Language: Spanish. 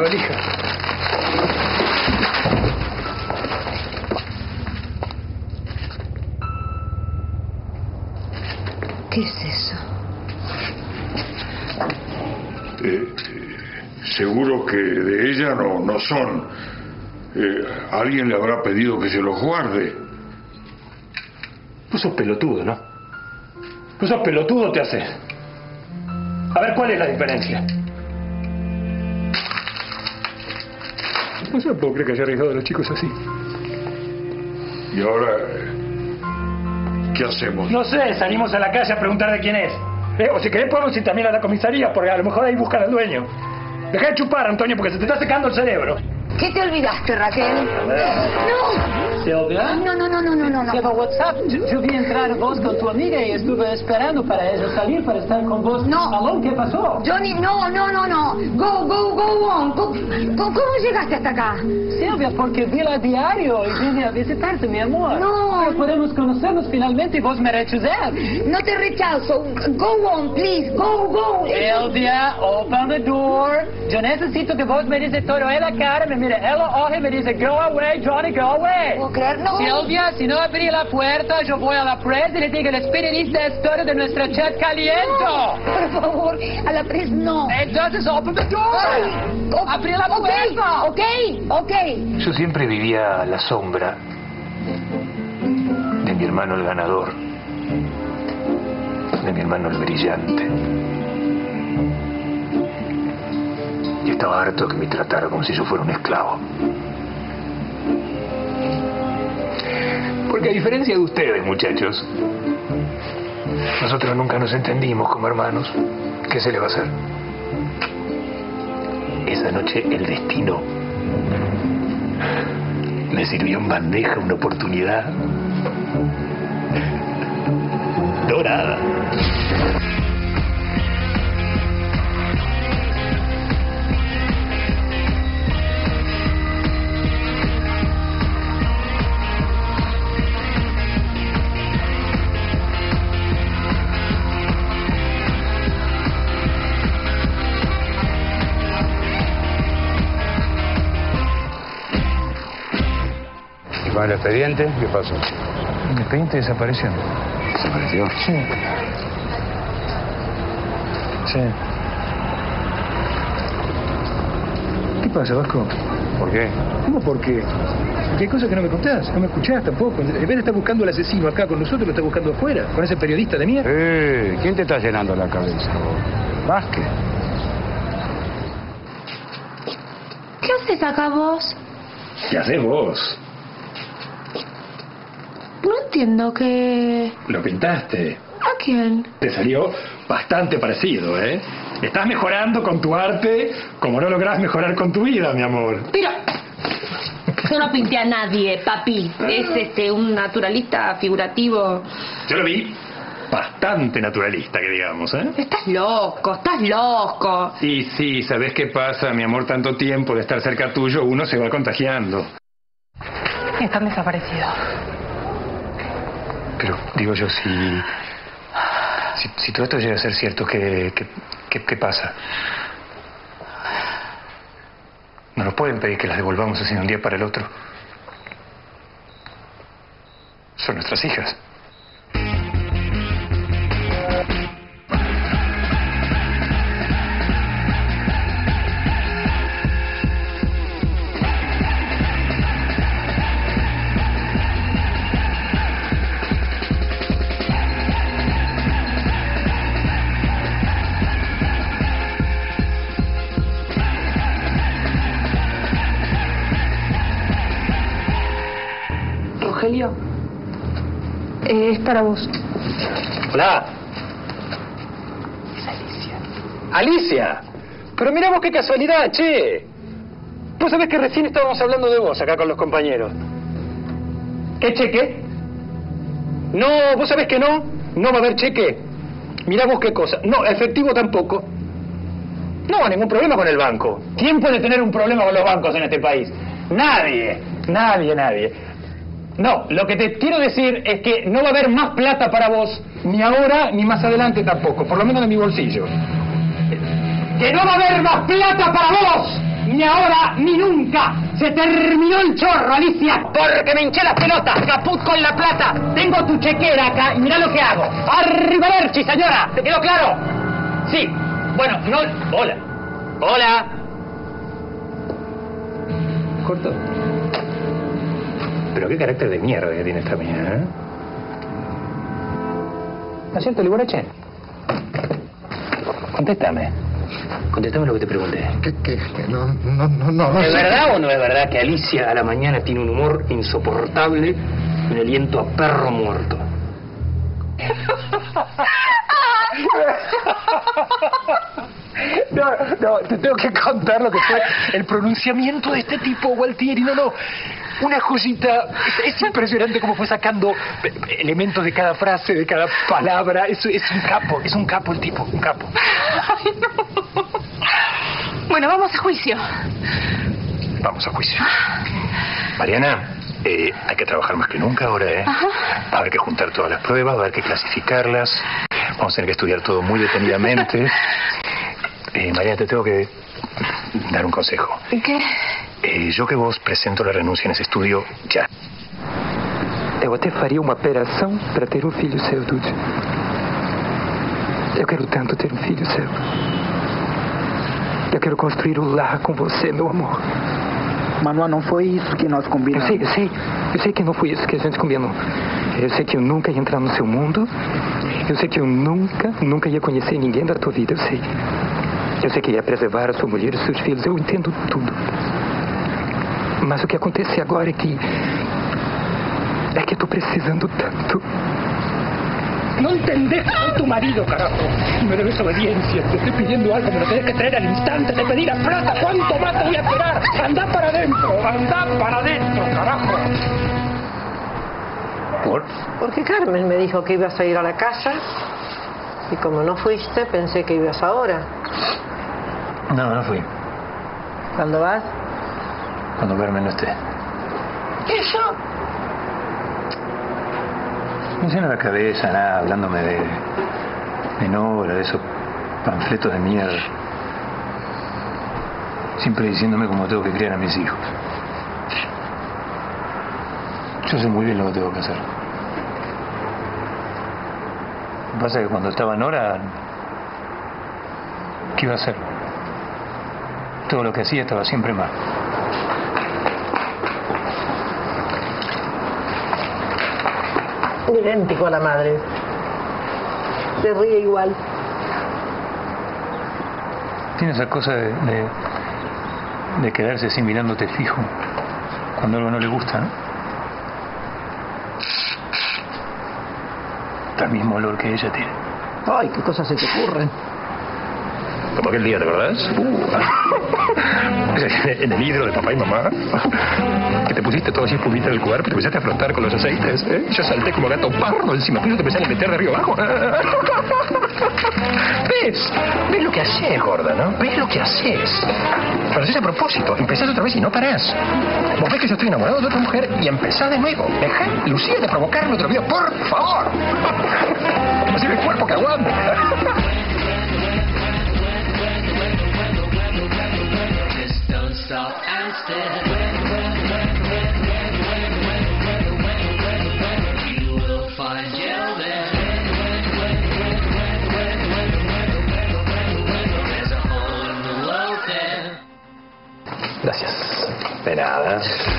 Valija. ¿Qué es eso? Eh, seguro que de ella no, no son. Eh, alguien le habrá pedido que se los guarde. Vos sos pelotudo, ¿no? Vos sos pelotudo, te haces. A ver, ¿cuál es la diferencia? No se puedo creer que haya arriesgado a los chicos así. Y ahora, eh, ¿qué hacemos? No sé, salimos a la calle a preguntar de quién es. Eh, o si querés podemos ir también a la comisaría, porque a lo mejor ahí buscan al dueño. Deja de chupar, Antonio, porque se te está secando el cerebro. ¿Qué te olvidaste, Raquel? ¡No! Silvia? No, no, no, no, no, no. Lleva WhatsApp. Yo, yo vi entrar vos con tu amiga y estuve esperando para ella salir para estar con vos. No. Aló, ¿qué pasó? Johnny, no, no, no, no. Go, go, go on. Co- co- ¿Cómo, llegaste hasta acá? Silvia, porque vi la diario y vine a visitarte, mi amor. No. Ahora podemos conocernos finalmente y vos me rechazás. No te rechazo. Go on, please. Go, go. Silvia, open the door. Yo necesito que vos me dices todo en la cara, me mire en los ojos y me dice, go away, Johnny, go away. No. Silvia, si no abrí la puerta, yo voy a la presa y le digo, les periodista historia de nuestra chat caliento. Por favor, a la pres no. Entonces, open the door. Ay, o- Abrí la ok, puerta. Ok, ok. Yo siempre vivía a la sombra de mi hermano el ganador, de mi hermano el brillante. Y estaba harto que me tratara como si yo fuera un esclavo. Porque a diferencia de ustedes, muchachos, nosotros nunca nos entendimos como hermanos. ¿Qué se le va a hacer? Esa noche el destino me sirvió en bandeja una oportunidad dorada. Con el expediente? ¿Qué pasó? El expediente desapareció. ¿Desapareció? Sí. Sí. ¿Qué pasa, Vasco? ¿Por qué? ¿Cómo por qué? Porque hay cosas que no me contás, no me escuchás tampoco. En vez de estar buscando al asesino acá con nosotros, lo está buscando afuera, con ese periodista de mierda. Eh, ¿quién te está llenando la cabeza? vos? Vázquez. ¿Qué haces acá vos? ¿Qué haces vos? No entiendo que... Lo pintaste. ¿A quién? Te salió bastante parecido, ¿eh? Estás mejorando con tu arte como no lográs mejorar con tu vida, mi amor. Pero... Yo no pinté a nadie, papi. Es este un naturalista figurativo. Yo lo vi bastante naturalista, que digamos, ¿eh? Estás loco, estás loco. Y sí, ¿sabes qué pasa, mi amor? Tanto tiempo de estar cerca tuyo, uno se va contagiando. Están desaparecidos. Pero digo yo, si, si, si todo esto llega a ser cierto, ¿qué, qué, qué, qué pasa? No nos pueden pedir que las devolvamos así de un día para el otro. Son nuestras hijas. Rogelio. eh, es para vos. Hola. Alicia. Pero mira vos qué casualidad, che. Vos sabés que recién estábamos hablando de vos acá con los compañeros. ¿Qué cheque? No, vos sabés que no. No va a haber cheque. Mirá vos qué cosa. No, efectivo tampoco. No, ningún problema con el banco. ¿Quién puede tener un problema con los bancos en este país? Nadie. Nadie, nadie. No, lo que te quiero decir es que no va a haber más plata para vos, ni ahora ni más adelante tampoco, por lo menos en mi bolsillo. ¡Que no va a haber más plata para vos! Ni ahora ni nunca. Se terminó el chorro, Alicia. Porque me hinché las pelotas. Caput con la plata. Tengo tu chequera acá y mira lo que hago. Arrivederci, señora. ¿Te quedó claro? Sí. Bueno, no... Hola. Hola. Corto. Pero qué carácter de mierda que tiene esta mina, ¿eh? ¿No es cierto? Contéstame. Contéstame lo que te pregunté. ¿Qué, qué? qué? No, no, no, no, no ¿Es sé. verdad o no es verdad que Alicia a la mañana tiene un humor insoportable y un aliento a perro muerto? No, no, te tengo que contar lo que fue el pronunciamiento de este tipo, Gualtieri. No, no, una joyita. Es, es impresionante cómo fue sacando elementos de cada frase, de cada palabra. Es, es un capo, es un capo el tipo, un capo. Bueno, vamos a juicio. Vamos a juicio. Mariana, eh, hay que trabajar más que nunca ahora, ¿eh? Va a haber que juntar todas las pruebas, va a haber que clasificarlas. Vamos a tener que estudiar todo muy detenidamente. Eh, Mariana, te tengo que dar un consejo. ¿Qué? Eh, yo que vos presento la renuncia en esse estudio já. Eu até faria uma operação para ter um filho seu, Dude. Eu quero tanto ter um filho seu. Eu quero construir um lar com você, meu amor. Manoel, não foi isso que nós Eu combinamos. sei, eu sei. Eu sei que não foi isso que a gente combinou. Eu sei que eu nunca ia entrar no seu mundo. Eu sei que eu nunca, nunca ia conhecer ninguém da tua vida. Eu sei. Eu sei que ia preservar a sua mulher e os seus filhos. Eu entendo tudo. Mas o que acontece agora é que. É que eu tô precisando tanto. No entendés a tu marido, carajo. Me debes obediencia. Te estoy pidiendo algo, me lo tenés que traer al instante. Te pedí la plata. ¿Cuánto más te voy a esperar? Anda para adentro, anda para adentro, carajo. ¿Por? Porque Carmen me dijo que ibas a ir a la casa y como no fuiste pensé que ibas ahora. No, no fui. ¿Cuándo vas? Cuando Carmen no esté. ¿Eso? Me llena la cabeza, nada, hablándome de, de Nora, de esos panfletos de mierda. Siempre diciéndome cómo tengo que criar a mis hijos. Yo sé muy bien lo que tengo que hacer. Lo que pasa es que cuando estaba Nora, ¿qué iba a hacer? Todo lo que hacía estaba siempre mal. Idéntico a la madre. Se ríe igual. Tiene esa cosa de, de, de quedarse así mirándote fijo cuando algo no le gusta, ¿no? Está el mismo olor que ella tiene. Ay, qué cosas se te ocurren. Como aquel día, ¿te acordás? en el hidro de papá y mamá. Que te pusiste todo así espumita en el cuerpo y te empezaste a frotar con los aceites. ¿eh? Yo salté como gato pardo encima tuyo y te empezaste a meter de arriba abajo. ¿Ves? ¿Ves lo que haces, gorda, no? ¿Ves lo que haces? Pero haces a propósito. Empezás otra vez y no parás. Vos ves que yo estoy enamorado de otra mujer y empezás de nuevo. Dejá, Lucía, de provocarme otro día, por favor. Así el cuerpo que aguante. Yeah, that's